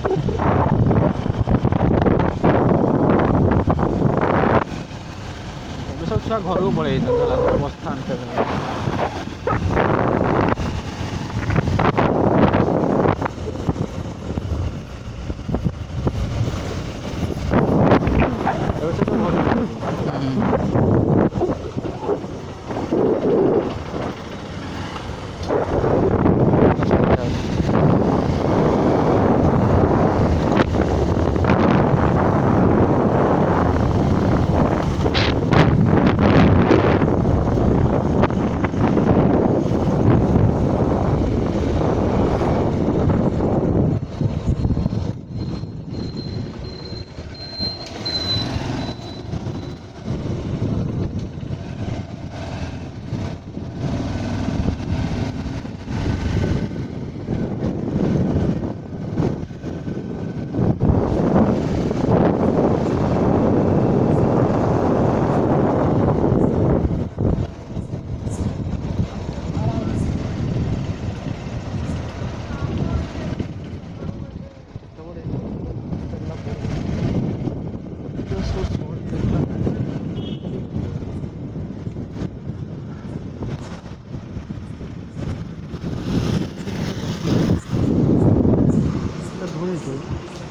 ସବୁ ଛୁଆ ଘରକୁ ପଳେଇ ଯାଇଛନ୍ତି ହେଲା ବସିଥାନ୍ତେ うん